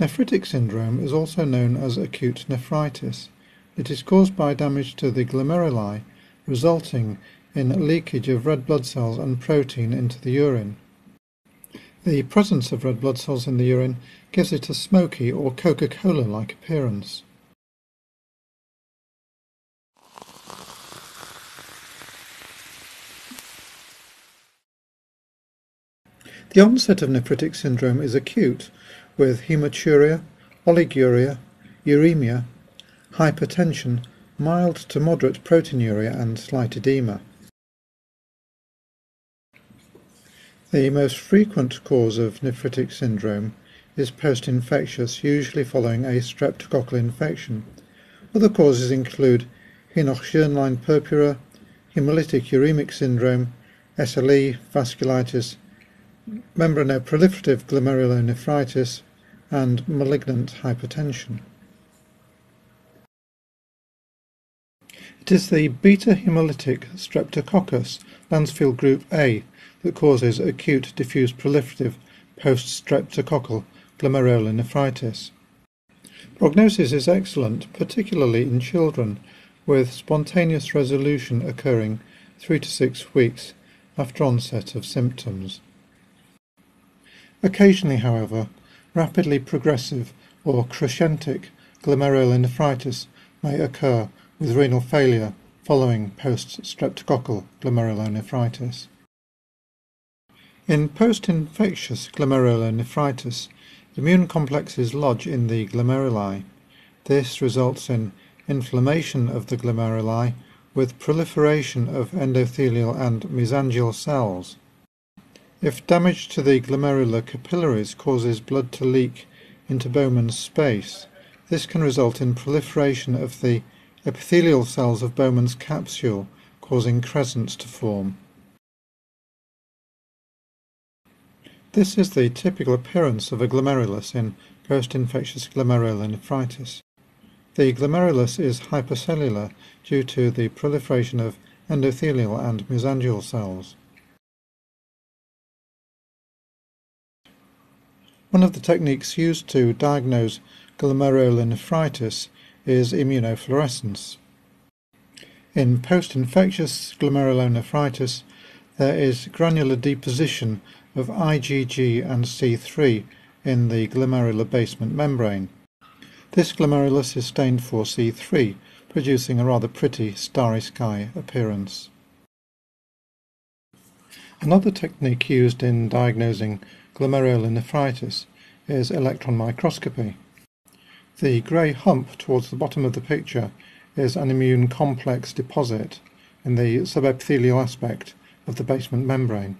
Nephritic syndrome is also known as acute nephritis. It is caused by damage to the glomeruli, resulting in leakage of red blood cells and protein into the urine. The presence of red blood cells in the urine gives it a smoky or Coca-Cola-like appearance. The onset of nephritic syndrome is acute, with hematuria, oliguria, uremia, hypertension, mild to moderate proteinuria and slight edema. The most frequent cause of nephritic syndrome is post-infectious, usually following a streptococcal infection. Other causes include Henoch-Schönlein purpura, hemolytic uremic syndrome, SLE, vasculitis, membranoproliferative glomerulonephritis, and malignant hypertension. It is the beta hemolytic Streptococcus Lancefield group A that causes acute diffuse proliferative post-streptococcal glomerulonephritis. Prognosis is excellent, particularly in children, with spontaneous resolution occurring 3 to 6 weeks after onset of symptoms. Occasionally, however, rapidly progressive or crescentic glomerulonephritis may occur with renal failure following post-streptococcal glomerulonephritis. In post-infectious glomerulonephritis, immune complexes lodge in the glomeruli. This results in inflammation of the glomeruli with proliferation of endothelial and mesangial cells. If damage to the glomerular capillaries causes blood to leak into Bowman's space, this can result in proliferation of the epithelial cells of Bowman's capsule, causing crescents to form. This is the typical appearance of a glomerulus in post-infectious glomerulonephritis. The glomerulus is hypercellular due to the proliferation of endothelial and mesangial cells. One of the techniques used to diagnose glomerulonephritis is immunofluorescence. In post-infectious glomerulonephritis, there is granular deposition of IgG and C3 in the glomerular basement membrane. This glomerulus is stained for C3, producing a rather pretty starry sky appearance. Another technique used in diagnosing glomerulonephritis is electron microscopy. The grey hump towards the bottom of the picture is an immune complex deposit in the subepithelial aspect of the basement membrane.